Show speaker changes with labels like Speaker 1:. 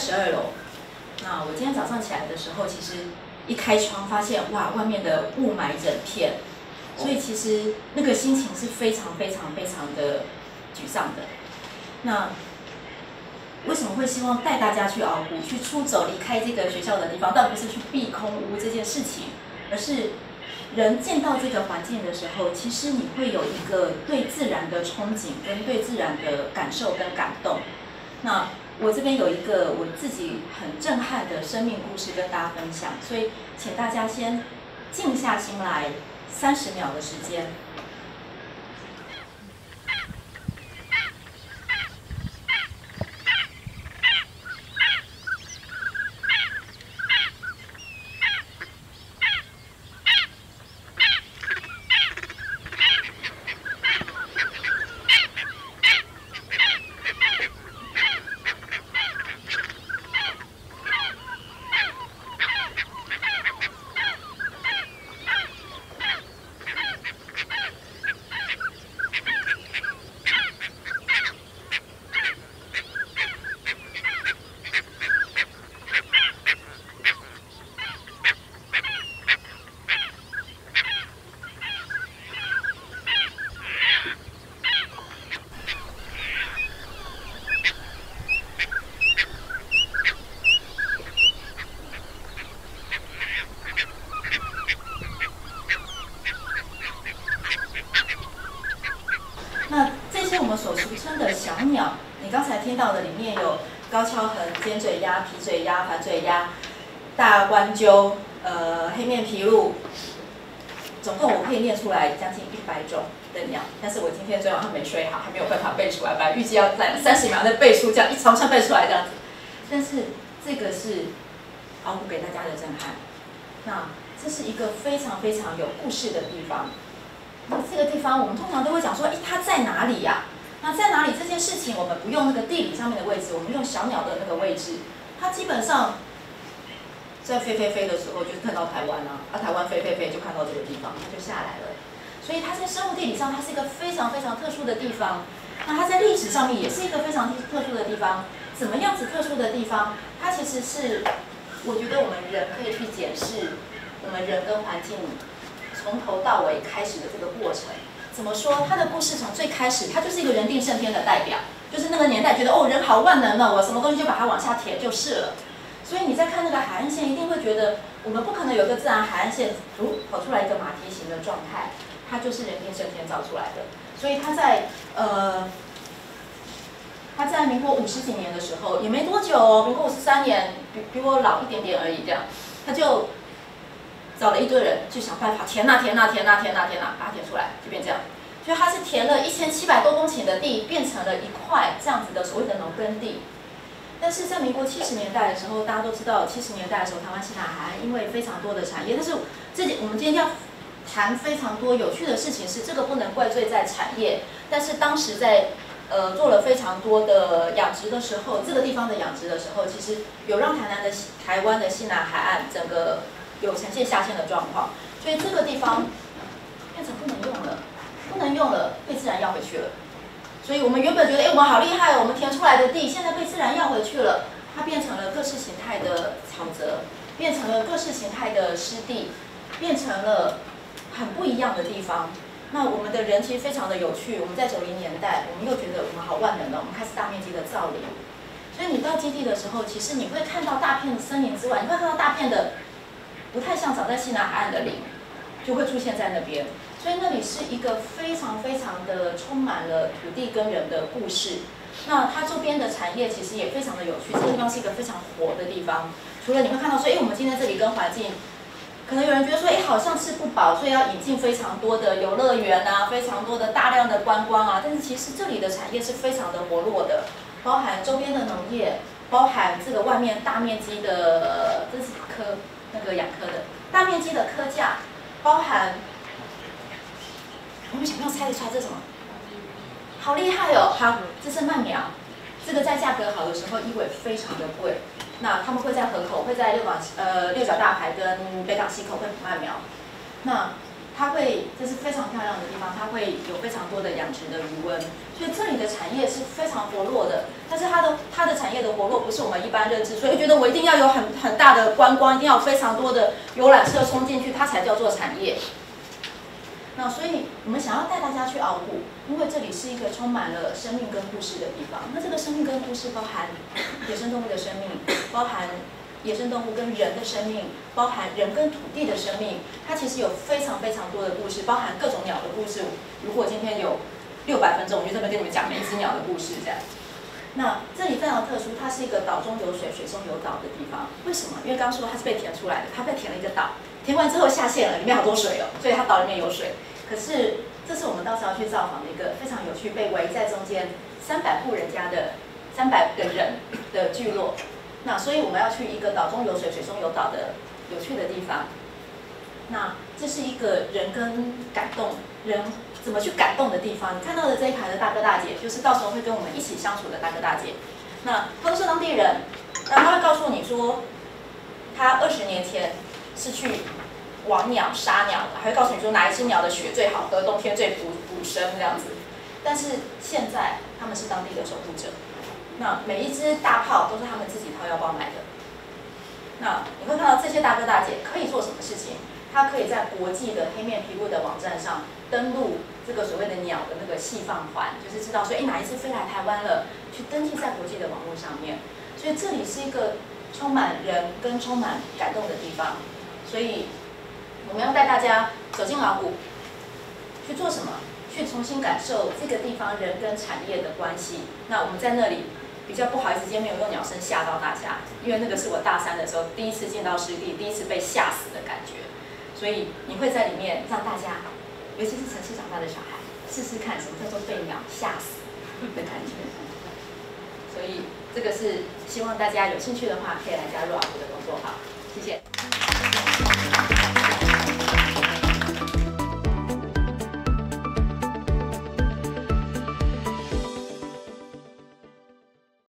Speaker 1: 十二楼。那我今天早上起来的时候，其实一开窗发现，哇，外面的雾霾整片，所以其实那个心情是非常非常非常的沮丧的。那为什么会希望带大家去熬谷，去出走，离开这个学校的地方？倒不是去避空屋这件事情，而是人见到这个环境的时候，其实你会有一个对自然的憧憬，跟对自然的感受跟感动。那我这边有一个我自己很震撼的生命故事跟大家分享，所以请大家先静下心来，三十秒的时间。那这些我们所俗称的小鸟，你刚才听到的里面有高跷横、尖嘴鸭、皮嘴鸭、反嘴鸭、大冠鸠、呃黑面琵鹭，总共我可以念出来将近一百种的鸟，但是我今天昨晚上没睡好，还没有办法背出来，本来预计要在三十秒内背出，这样一长串背出来这样子，但是这个是熬补给大家的震撼。那这是一个非常非常有故事的地方。那这个地方我们通常都会讲说，诶，它在哪里呀、那在哪里这件事情，我们不用那个地理上面的位置，我们用小鸟的那个位置，它基本上在飞飞飞的时候，就看到台湾啊，啊台湾飞飞飞就看到这个地方，它就下来了。所以它在生物地理上，它是一个非常非常特殊的地方。那它在历史上面也是一个非常特殊的地方。怎么样子特殊的地方？它其实是，我觉得我们人可以去检视我们人跟环境从头到尾开始的这个过程。怎么说？他的故事从最开始，他就是一个人定胜天的代表，就是那个年代觉得哦人好万能哦，我什么东西就把它往下填就是了。所以你在看那个海岸线，一定会觉得我们不可能有个自然海岸线，哦跑出来一个马蹄形的状态，它就是人定胜天造出来的。所以他在呃，他在民国五十几年的时候，也没多久哦，民国五十三年，比比我老一点点而已，这样，他就找了一堆人，去想办法填啊填啊填啊填啊填啊，把它填出来，就变这样。所以它是填了一千七百多公顷的地，变成了一块这样子的所谓的农耕地。但是在民国七十年代的时候，大家都知道，七十年代的时候，台湾西南海岸因为非常多的产业，但是这我们今天要谈非常多有趣的事情是，这个不能怪罪在产业，但是当时在呃做了非常多的养殖的时候，这个地方的养殖的时候，其实有让台南的台湾的西南海岸整个有呈现下陷的状况，所以这个地方变成不能用了，不能用了，被自然要回去了。所以我们原本觉得，哎，我们好厉害，我们填出来的地现在被自然要回去了，它变成了各式形态的草泽，变成了各式形态的湿地，变成了很不一样的地方。那我们的人其实非常的有趣，我们在九零年代，我们又觉得我们好万能了，我们开始大面积的造林。所以你到基地的时候，其实你会看到大片的森林之外，你会看到大片的不太像长在西南海岸的林，就会出现在那边。所以那里是一个非常非常的充满了土地跟人的故事。那它周边的产业其实也非常的有趣，这个地方是一个非常活的地方。除了你会看到说，哎，我们今天这里跟环境，可能有人觉得说，哎，好像吃不饱，所以要引进非常多的游乐园啊，非常多的大量的观光啊。但是其实这里的产业是非常的活络的，包含周边的农业，包含这个外面大面积的，这是科那个养科的大面积的科架，包含。我们小朋友猜得出来这是什么？好厉害哦！好，这是麦苗，这个在价格好的时候，一尾非常的贵。那他们会在河口，会在六港呃六角大排跟北港溪口会捕曼苗。那它会这是非常漂亮的地方，它会有非常多的养殖的鱼温，所以这里的产业是非常活络的。但是它的它的产业的活络不是我们一般认知，所以觉得我一定要有很很大的观光，一定要有非常多的游览车冲进去，它才叫做产业。那所以我们想要带大家去鳌骨，因为这里是一个充满了生命跟故事的地方。那这个生命跟故事包含野生动物的生命，包含野生动物跟人的生命，包含人跟土地的生命。它其实有非常非常多的故事，包含各种鸟的故事。如果今天有六百分钟，我就这么跟你们讲每一只鸟的故事，这样。那这里非常特殊，它是一个岛中有水，水中有岛的地方。为什么？因为刚刚说它是被填出来的，它被填了一个岛。填完之后下线了，里面好多水哦，所以它岛里面有水。可是这是我们到时候要去造访的一个非常有趣，被围在中间三百户人家的三百个人的聚落。那所以我们要去一个岛中有水，水中有岛的有趣的地方。那这是一个人跟感动人怎么去感动的地方。你看到的这一排的大哥大姐，就是到时候会跟我们一起相处的大哥大姐。那都是当地人，那他会告诉你说，他二十年前。是去网鸟杀鸟的，还会告诉你说哪一只鸟的血最好喝，冬天最补补身这样子。但是现在他们是当地的守护者，那每一只大炮都是他们自己掏腰包买的。那你会看到这些大哥大姐可以做什么事情？他可以在国际的黑面皮肤的网站上登录这个所谓的鸟的那个细放环，就是知道说，哎，哪一只飞来台湾了，去登记在国际的网络上面。所以这里是一个充满人跟充满感动的地方。所以我们要带大家走进老谷，去做什么？去重新感受这个地方人跟产业的关系。那我们在那里比较不好意思，今天没有用鸟声吓到大家，因为那个是我大三的时候第一次见到师弟，第一次被吓死的感觉。所以你会在里面让大家，尤其是城市长大的小孩，试试看什么叫做被鸟吓死的感觉。所以这个是希望大家有兴趣的话，可以来加入阿虎的工作哈。谢谢。